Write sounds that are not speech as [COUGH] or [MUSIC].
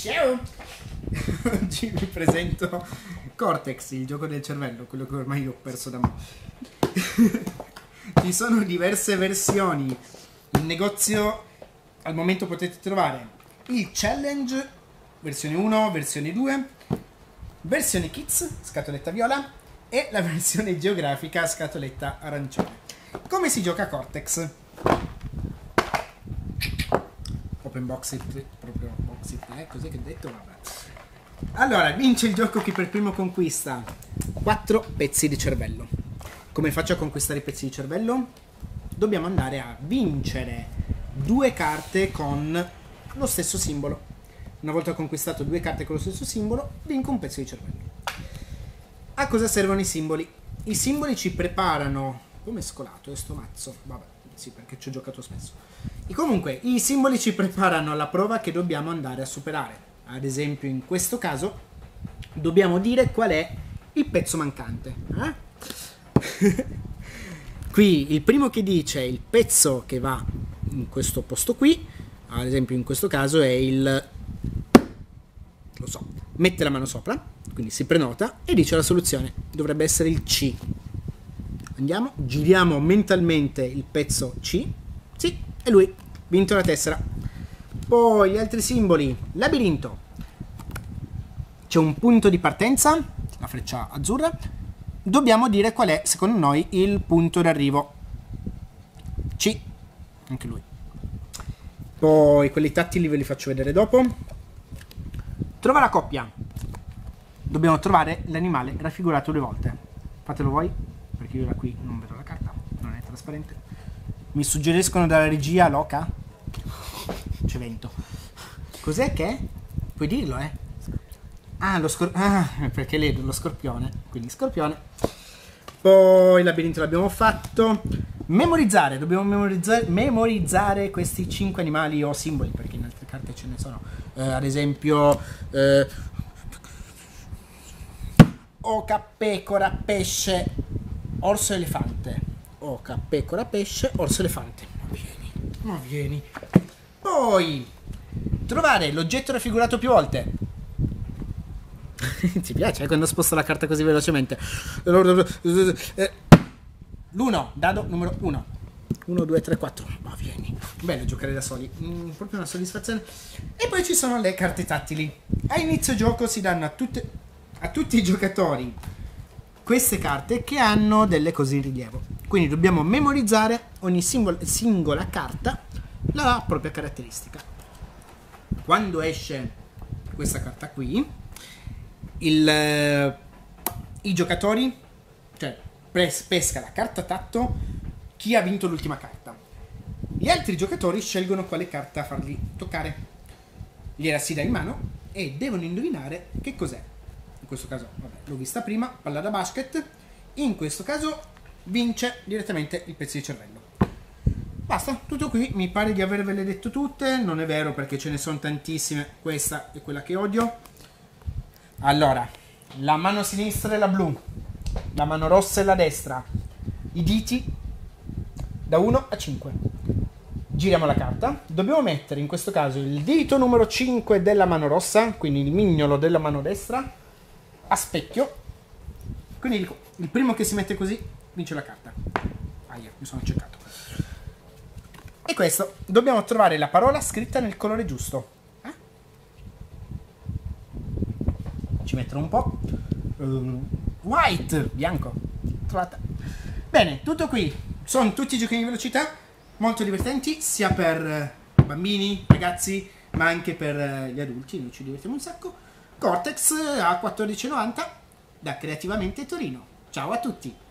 [LAUGHS] presento Cortex, il gioco del cervello, quello che ormai ho perso da me. [LAUGHS] Ci sono diverse versioni. In negozio al momento potete trovare il Challenge, versione 1, versione 2, versione Kids, scatoletta viola, e la [LAUGHS] versione geografica, scatoletta arancione. Come si gioca Cortex? Open box proprio box it, eh? Cos'è che ho detto? Vabbè. Allora, vince il gioco chi per primo conquista 4 pezzi di cervello. Come faccio a conquistare i pezzi di cervello? Dobbiamo andare a vincere due carte con lo stesso simbolo. Una volta conquistato due carte con lo stesso simbolo, vinco un pezzo di cervello. A cosa servono i simboli? I simboli ci preparano. Come è scolato è sto mazzo? Vabbè, sì, perché ci ho giocato spesso. Comunque, i simboli ci preparano alla prova che dobbiamo andare a superare. Ad esempio, in questo caso, dobbiamo dire qual è il pezzo mancante. Eh? [LAUGHS] qui il primo che dice il pezzo che va in questo posto qui, ad esempio in questo caso è il lo so, mette la mano sopra, quindi si prenota e dice la soluzione. Dovrebbe essere il C. Andiamo, giriamo mentalmente il pezzo C. Sì, è lui, vinto la tessera. Poi gli altri simboli, labirinto. C'è un punto di partenza, la freccia azzurra. Dobbiamo dire qual è, secondo noi, il punto d'arrivo. C, anche lui. Poi quelli tattili ve li faccio vedere dopo. Trova la coppia. Dobbiamo trovare l'animale raffigurato due volte. Fatelo voi, perché io da qui non vedo la carta, non è trasparente. Mi suggeriscono dalla regia loca. C'è vento. Cos'è che? Puoi dirlo, eh? Ah, lo scorpione. Ah, perché leggo lo scorpione. Quindi scorpione. Poi il labirinto l'abbiamo fatto. Memorizzare, dobbiamo memorizzare, memorizzare questi cinque animali o simboli, perché in altre carte ce ne sono. Eh, ad esempio, eh, oca, pecora, pesce, orso, elefante. Oca, pecora, pesce, orso, elefante. Ma vieni, ma vieni. Poi, trovare l'oggetto raffigurato più volte. [LAUGHS] Ti piace eh, quando sposto la carta così velocemente? L'uno, dado numero uno. 1, 2, 3, 4. Ma vieni. Bello giocare da soli. Mm, proprio una soddisfazione. E poi ci sono le carte tattili. A inizio gioco si danno a, tutte, a tutti i giocatori queste carte che hanno delle cose in rilievo. Quindi dobbiamo memorizzare ogni simbolo, singola carta la propria caratteristica. Quando esce questa carta qui, il, eh, i giocatori, cioè pesca la carta tatto chi ha vinto l'ultima carta. Gli altri giocatori scelgono quale carta fargli toccare. Gliela si dà in mano e devono indovinare che cos'è. In questo caso, vabbè, l'ho vista prima, palla da basket. In questo caso vince direttamente il pezzo di cervello. Basta, tutto qui, mi pare di avervele detto tutte, non è vero perché ce ne sono tantissime, questa è quella che odio. Allora, la mano sinistra è la blu, la mano rossa è la destra, i diti da 1 a 5. Giriamo la carta, dobbiamo mettere in questo caso il dito numero 5 della mano rossa, quindi il mignolo della mano destra, a specchio. Quindi il primo che si mette così vince la carta. Aia, mi sono cercato. E questo, dobbiamo trovare la parola scritta nel colore giusto. Eh? Ci metterò un po'. Um, white, bianco. Trovata. Bene, tutto qui. Sono tutti giochi di velocità, molto divertenti, sia per bambini, ragazzi, ma anche per gli adulti. Noi ci divertiamo un sacco. Cortex a 14,90 da Creativamente Torino. Ciao a tutti!